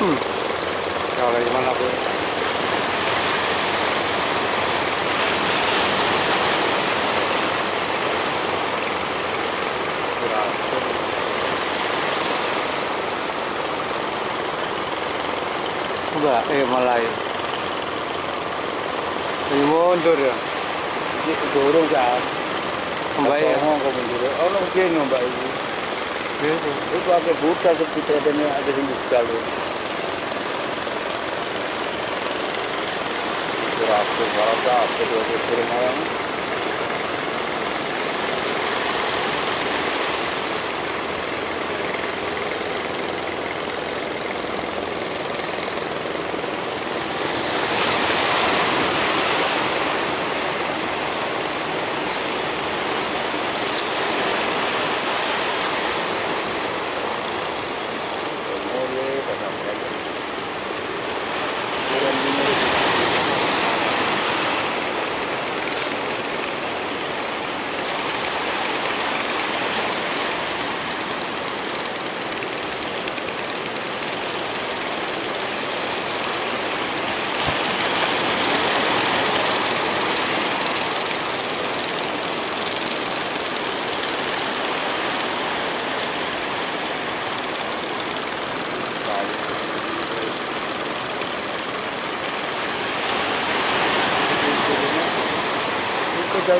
Hmm. Gimana bu? Enggak, eh malah ya. Ini mundur ya. Ini dorong kan. Mbak ya. Mundur. Oh, kene mbak. Gitu. Itu pakai budal seperti ada ada sing budal. Kurang Bazı hafta böyle kurumaya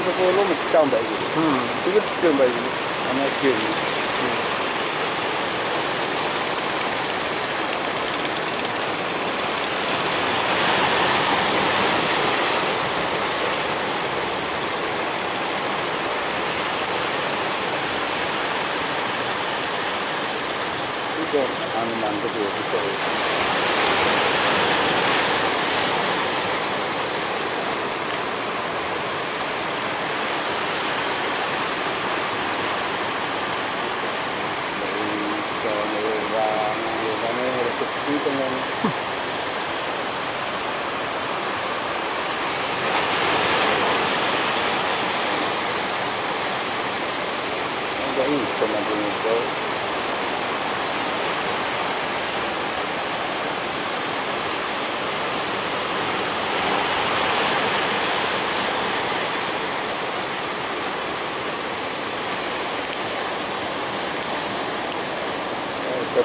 저걸로 먹다운 바이 지. 음. 이게 특별한 바이 지. 아마 기억 이. 이거 아는 만도 보고 싶어 요.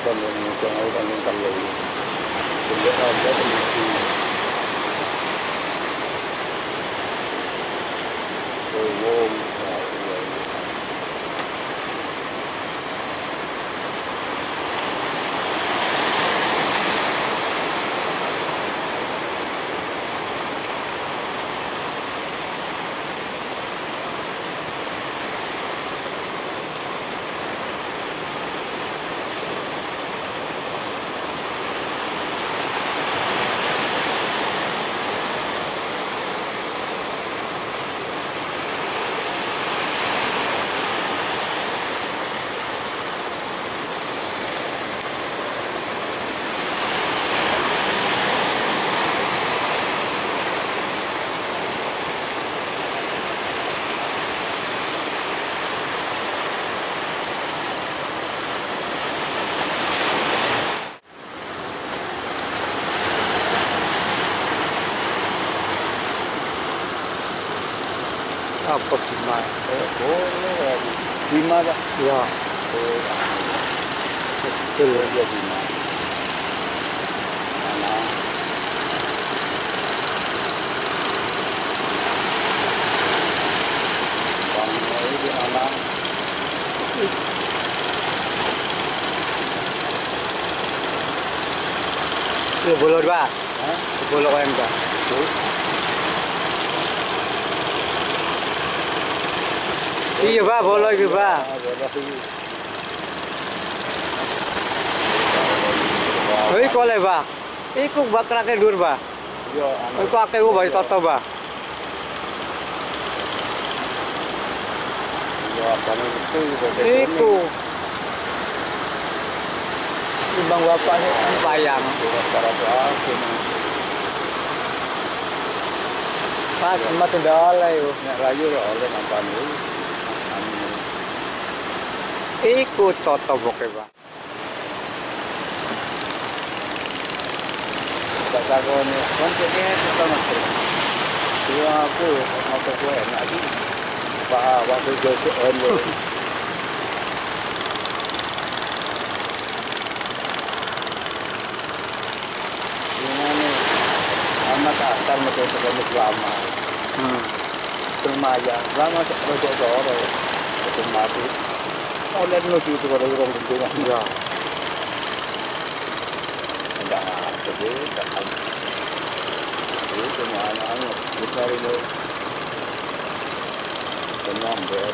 tuần mình trường ấy còn mình cần lấy mình biết là biết mình thì rồi hôm 아깝지만 그래 비마다 야 그래야 비마 하나 방에 하나 Bolor ba? Bolor ko yan ba? Iya ko ba? Ah, boleh ini. Oi, kole ba? Iku bakra ke dur ba? Iya, anu. Oi, ko ake wo ba toto ba? Iya, apa nih itu Iku. Ibang bapak ni ang payang. Para berapa? Pas matunda yo. Nek rayu ya oleh nampan ini. Iku toto boke ba? takone koncoke pertama sih Iya aku motor gue enak sih Pak waktu jauh ono Gimana amat asal motor ketemu lama Hmm. lama oleh nusi itu kalau orang lingkungan Ya. enggak jadi enggak ada itu semua anak-anak besar ini penyamber